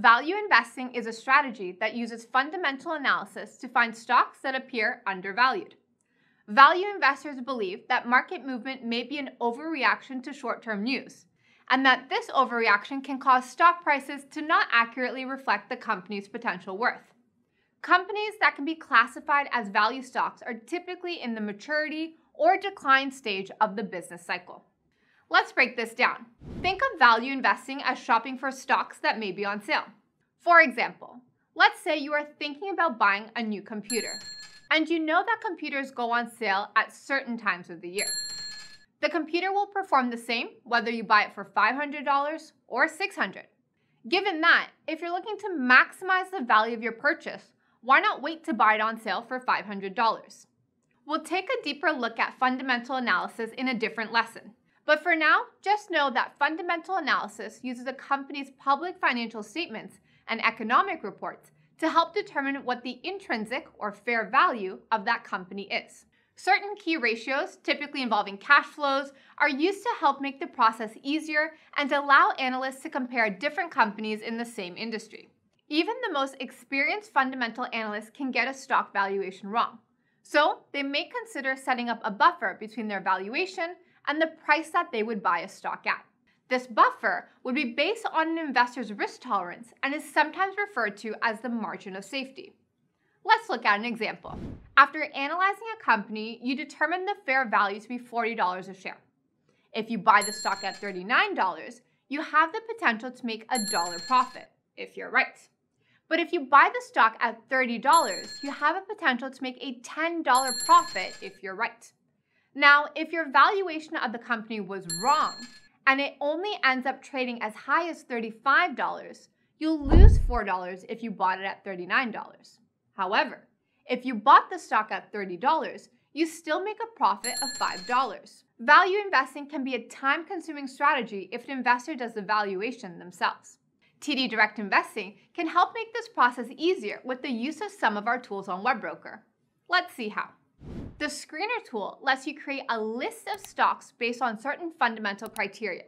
Value investing is a strategy that uses fundamental analysis to find stocks that appear undervalued. Value investors believe that market movement may be an overreaction to short term news, and that this overreaction can cause stock prices to not accurately reflect the company's potential worth. Companies that can be classified as value stocks are typically in the maturity or decline stage of the business cycle. Let's break this down. Think of value investing as shopping for stocks that may be on sale. For example, let's say you are thinking about buying a new computer, and you know that computers go on sale at certain times of the year. The computer will perform the same whether you buy it for $500 or $600. Given that, if you're looking to maximize the value of your purchase, why not wait to buy it on sale for $500? We'll take a deeper look at fundamental analysis in a different lesson. But for now, just know that fundamental analysis uses a company's public financial statements and economic reports to help determine what the intrinsic or fair value of that company is. Certain key ratios, typically involving cash flows, are used to help make the process easier and allow analysts to compare different companies in the same industry. Even the most experienced fundamental analysts can get a stock valuation wrong. So, they may consider setting up a buffer between their valuation and the price that they would buy a stock at. This buffer would be based on an investor's risk tolerance and is sometimes referred to as the margin of safety. Let's look at an example. After analyzing a company, you determine the fair value to be $40 a share. If you buy the stock at $39, you have the potential to make a dollar profit, if you're right. But if you buy the stock at $30, you have a potential to make a $10 profit if you're right. Now, if your valuation of the company was wrong and it only ends up trading as high as $35, you'll lose $4 if you bought it at $39. However, if you bought the stock at $30, you still make a profit of $5. Value investing can be a time consuming strategy if an investor does the valuation themselves. TD Direct Investing can help make this process easier with the use of some of our tools on WebBroker. Let's see how. The Screener tool lets you create a list of stocks based on certain fundamental criteria.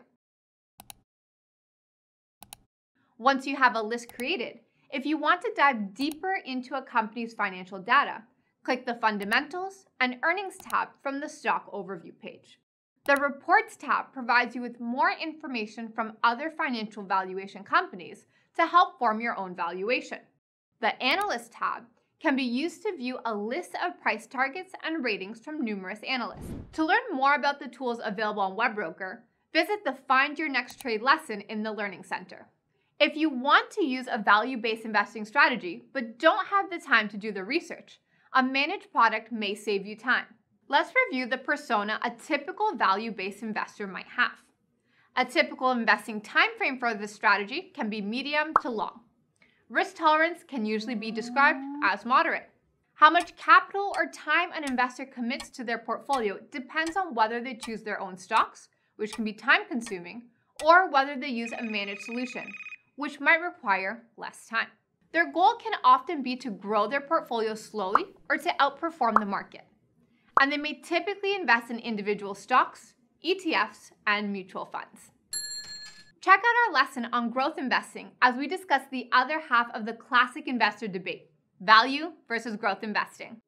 Once you have a list created, if you want to dive deeper into a company's financial data, click the Fundamentals and Earnings tab from the Stock Overview page. The Reports tab provides you with more information from other financial valuation companies to help form your own valuation. The Analyst tab can be used to view a list of price targets and ratings from numerous analysts. To learn more about the tools available on WebBroker, visit the Find Your Next Trade lesson in the Learning Center. If you want to use a value based investing strategy but don't have the time to do the research, a managed product may save you time. Let's review the persona a typical value-based investor might have. A typical investing time frame for this strategy can be medium to long. Risk tolerance can usually be described as moderate. How much capital or time an investor commits to their portfolio depends on whether they choose their own stocks, which can be time consuming, or whether they use a managed solution, which might require less time. Their goal can often be to grow their portfolio slowly or to outperform the market and they may typically invest in individual stocks, ETFs, and mutual funds. Check out our lesson on growth investing as we discuss the other half of the classic investor debate value versus growth investing.